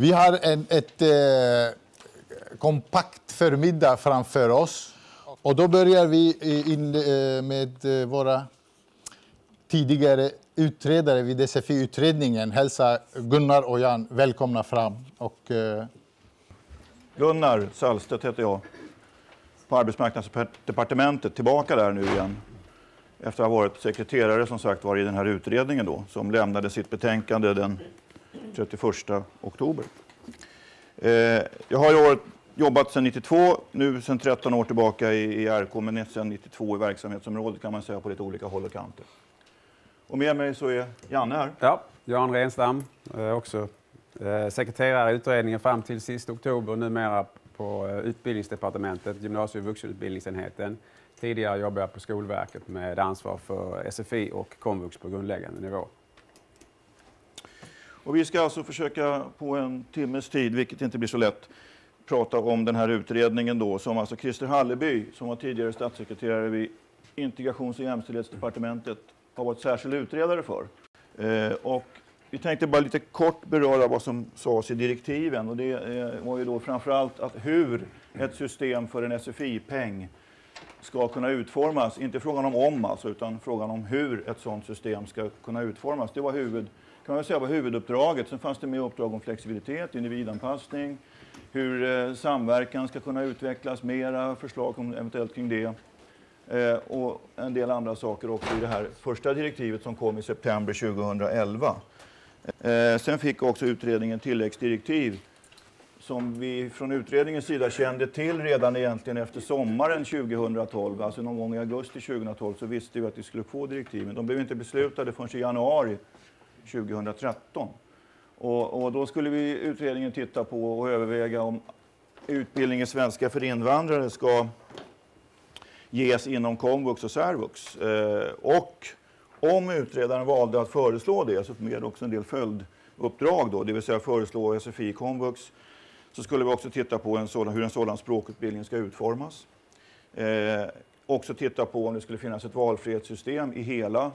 Vi har en, ett eh, kompakt förmiddag framför oss. Och då börjar vi in, eh, med eh, våra tidigare utredare vid SFI-utredningen. Hälsa Gunnar och Jan välkomna fram. Och, eh... Gunnar Sallstedt heter jag, på Arbetsmarknadsdepartementet. Tillbaka där nu igen efter att ha varit sekreterare som sagt var i den här utredningen då, som lämnade sitt betänkande den 31 oktober. Eh, jag har jobbat sedan 92, nu sedan 13 år tillbaka i, i RK, men sedan 92 i verksamhetsområdet kan man säga på lite olika håll och kanter. Och med mig så är Janne här. Ja, Jan Renstam, eh, också eh, sekreterare i utredningen fram till sist oktober, numera på eh, Utbildningsdepartementet, gymnasie och vuxenutbildningsenheten. Tidigare jobbade jag på Skolverket med ansvar för SFI och komvux på grundläggande nivå. Och vi ska alltså försöka på en timmes tid, vilket inte blir så lätt, prata om den här utredningen då, som alltså Christer Halleby, som var tidigare statssekreterare vid Integrations och jämställdhetsdepartementet, har varit särskild utredare för. Eh, och vi tänkte bara lite kort beröra vad som sades i direktiven. Och det eh, var ju då framförallt att hur ett system för en SFI-peng ska kunna utformas. Inte frågan om om alltså, utan frågan om hur ett sådant system ska kunna utformas. Det var, huvud, kan man säga, var huvuduppdraget. Sen fanns det med uppdrag om flexibilitet, individanpassning, hur eh, samverkan ska kunna utvecklas mera, förslag om, eventuellt kring det. Eh, och en del andra saker också i det här första direktivet som kom i september 2011. Eh, sen fick också utredningen tilläggsdirektiv som vi från utredningens sida kände till redan egentligen efter sommaren 2012, alltså någon gång i augusti 2012, så visste vi att vi skulle få direktiven. De blev inte beslutade förrän i januari 2013. Och, och, då skulle vi utredningen titta på och överväga om utbildning i svenska för invandrare ska ges inom komvux och särvux. Eh, och om utredaren valde att föreslå det så med också en del följduppdrag då, det vill säga föreslå SFI komvux så skulle vi också titta på en sådan, hur en sådan språkutbildning ska utformas. Eh, också titta på om det skulle finnas ett valfrihetssystem i hela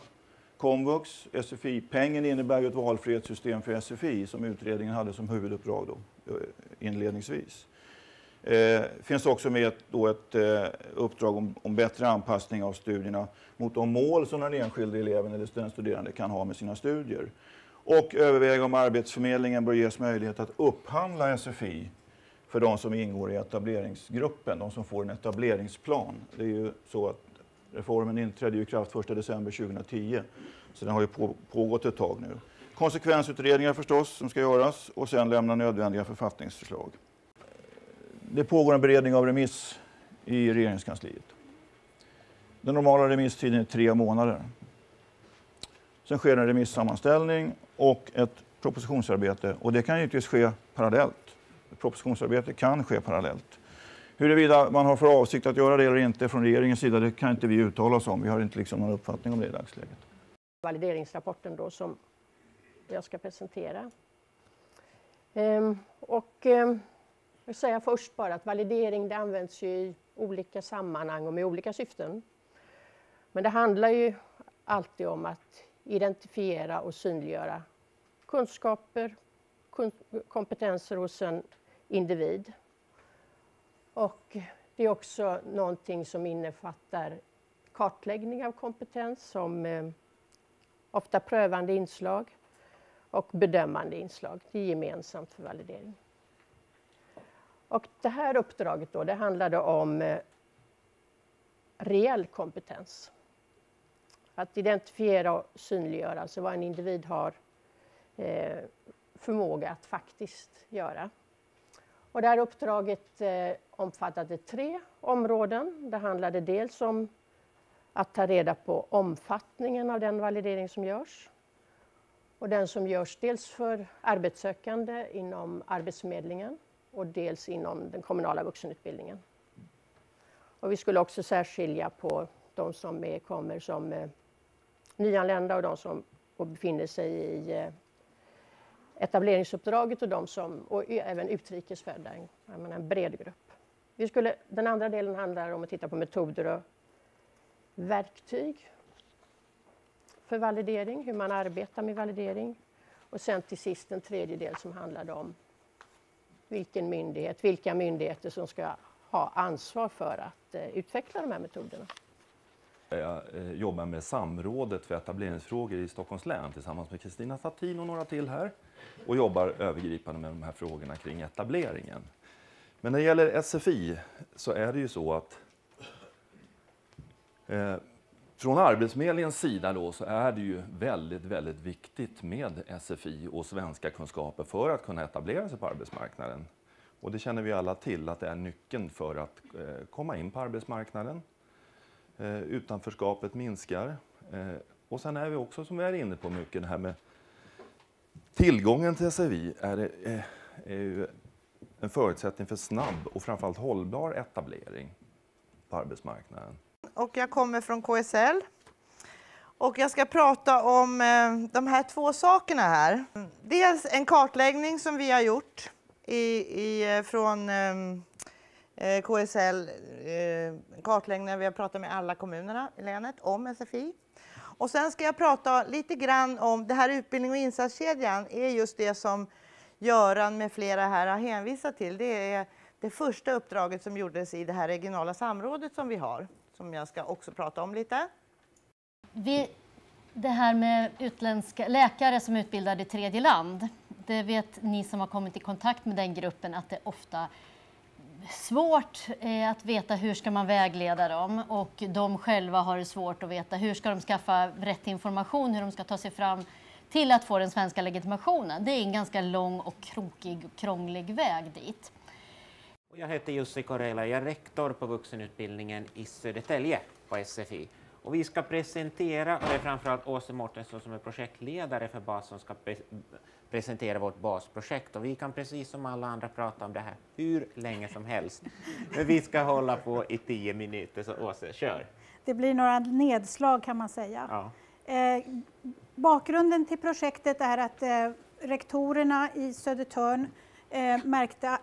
komvux. SFI-pengen innebär ju ett valfrihetssystem för SFI som utredningen hade som huvuduppdrag då, eh, inledningsvis. Det eh, finns också med då ett eh, uppdrag om, om, bättre anpassning av studierna mot de mål som den enskilde eleven eller den studerande kan ha med sina studier och överväga om Arbetsförmedlingen bör ges möjlighet att upphandla SFI för de som ingår i etableringsgruppen, de som får en etableringsplan. Det är ju så att reformen inträdde i kraft 1 december 2010, så den har ju pågått ett tag nu. Konsekvensutredningar förstås som ska göras och sen lämna nödvändiga författningsförslag. Det pågår en beredning av remiss i regeringskansliet. Den normala remisstiden är tre månader. Sen sker en remissammanställning och ett propositionsarbete. Och det kan givetvis ske parallellt. Ett propositionsarbete kan ske parallellt. Huruvida man har för avsikt att göra det eller inte från regeringens sida, det kan inte vi uttala oss om. Vi har inte liksom någon uppfattning om det i dagsläget. Valideringsrapporten då som jag ska presentera. Ehm, och ehm, jag vill säga först bara att validering det används ju i olika sammanhang och med olika syften. Men det handlar ju alltid om att identifiera och synliggöra kunskaper, kompetenser hos en individ. Och det är också någonting som innefattar kartläggning av kompetens som eh, ofta prövande inslag och bedömande inslag. Det är gemensamt för validering. Och det här uppdraget då, det handlade om eh, reell kompetens. Att identifiera och synliggöra alltså vad en individ har eh, förmåga att faktiskt göra. Och det här uppdraget eh, omfattade tre områden. Det handlade dels om att ta reda på omfattningen av den validering som görs. Och den som görs dels för arbetssökande inom Arbetsförmedlingen och dels inom den kommunala vuxenutbildningen. Och vi skulle också särskilja på de som är, kommer som eh, nyanlända och de som befinner sig i eh, etableringsuppdraget och, de som, och även utrikesfödda, en, en bred grupp. Vi skulle, den andra delen handlar om att titta på metoder och verktyg för validering, hur man arbetar med validering. Och sen till sist en tredje del som handlade om vilken myndighet, vilka myndigheter som ska ha ansvar för att eh, utveckla de här metoderna. Jag eh, jobbar med samrådet för etableringsfrågor i Stockholms län tillsammans med Kristina Sattin och några till här och jobbar övergripande med de här frågorna kring etableringen. Men när det gäller SFI så är det ju så att eh, från Arbetsförmedlingens sida då så är det ju väldigt, väldigt viktigt med SFI och svenska kunskaper för att kunna etablera sig på arbetsmarknaden. Och det känner vi alla till att det är nyckeln för att eh, komma in på arbetsmarknaden. Eh, utanförskapet minskar. Eh, och sen är vi också, som vi är inne på mycket, det här med tillgången till SFI är, är, är ju en förutsättning för snabb och framförallt hållbar etablering på arbetsmarknaden. Och jag kommer från KSL. Och jag ska prata om eh, de här två sakerna här. Dels en kartläggning som vi har gjort i, i, eh, från eh, KSL, eh, eh kartläggning där vi har pratat med alla kommunerna i länet om SFI. Och sen ska jag prata lite grann om det här utbildning och insatskedjan är just det som Göran med flera här har hänvisat till. Det är det första uppdraget som gjordes i det här regionala samrådet som vi har, som jag ska också prata om lite. Vi, det här med utländska läkare som är utbildade i tredje land, det vet ni som har kommit i kontakt med den gruppen att det ofta svårt eh, att veta hur ska man vägleda dem och de själva har det svårt att veta hur ska de skaffa rätt information, hur de ska ta sig fram till att få den svenska legitimationen. Det är en ganska lång och krokig och krånglig väg dit. Jag heter Jussi Korela, jag är rektor på vuxenutbildningen i Södertälje på SFI. Och vi ska presentera, och det är framförallt Åse Mårtensson som är projektledare för BAS som ska pre presentera vårt basprojekt. Och vi kan precis som alla andra prata om det här hur länge som helst. Men vi ska hålla på i tio minuter, så Åse, kör! Det blir några nedslag kan man säga. Ja. Eh, bakgrunden till projektet är att eh, rektorerna i Södertörn eh, märkte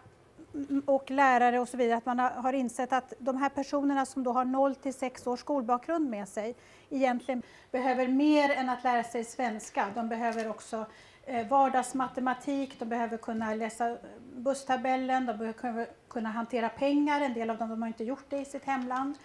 mm, och lärare och så vidare, att man har insett att de här personerna som då har 0 till 6 års skolbakgrund med sig egentligen behöver mer än att lära sig svenska. De behöver också eh, vardagsmatematik, de behöver kunna läsa busstabellen, de behöver kunna hantera pengar, en del av dem de har inte gjort det i sitt hemland.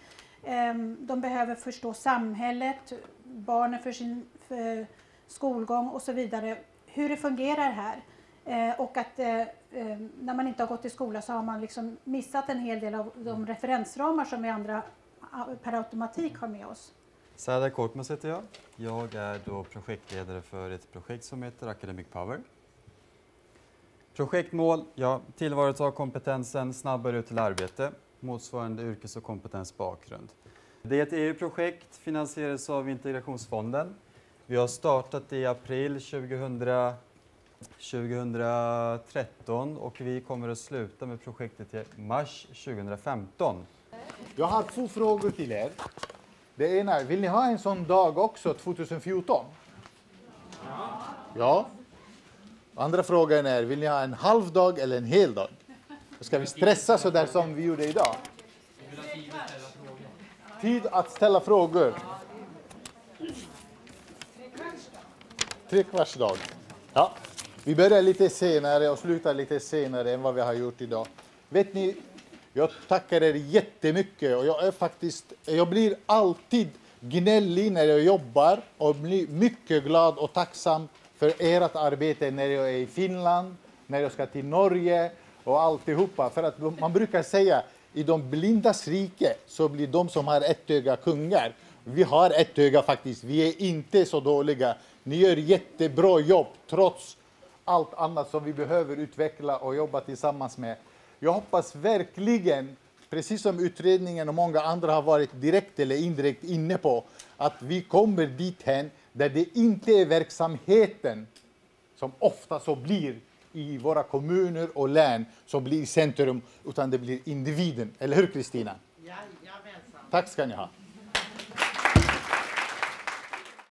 Ehm, de behöver förstå samhället, barnen för sin för skolgång och så vidare, hur det fungerar här. Eh, och att eh, eh, när man inte har gått i skola så har man liksom missat en hel del av de referensramar som vi andra per automatik har med oss. Serdar Korkmaz heter jag. Jag är då projektledare för ett projekt som heter Academic Power. Projektmål, ja, tillvarata kompetensen snabbare ut till arbete, motsvarande yrkes och kompetensbakgrund. Det är ett EU-projekt, finansieras av Integrationsfonden. Vi har startat i april 2000 2013 och vi kommer att sluta med projektet i mars 2015. Jag har två frågor till er. Det ena är, vill ni ha en sån dag också 2014? Ja. Andra frågan är, vill ni ha en halv dag eller en hel dag? Ska vi stressa så där som vi gjorde idag? Tid att ställa frågor. Tre kvarts dag. Ja. Vi börjar lite senare och slutar lite senare än vad vi har gjort idag. Vet ni, jag tackar er jättemycket och jag är faktiskt, jag blir alltid gnällig när jag jobbar och blir mycket glad och tacksam för ert arbete när jag är i Finland, när jag ska till Norge och alltihopa. För att man brukar säga i de blindas rike så blir de som har ett öga kungar. Vi har ett öga faktiskt. Vi är inte så dåliga. Ni gör jättebra jobb trots allt annat som vi behöver utveckla och jobba tillsammans med. Jag hoppas verkligen, precis som utredningen och många andra har varit direkt eller indirekt inne på, att vi kommer dithän där det inte är verksamheten som ofta så blir i våra kommuner och län som blir centrum, utan det blir individen. Eller hur Kristina? Tack ska ni ha.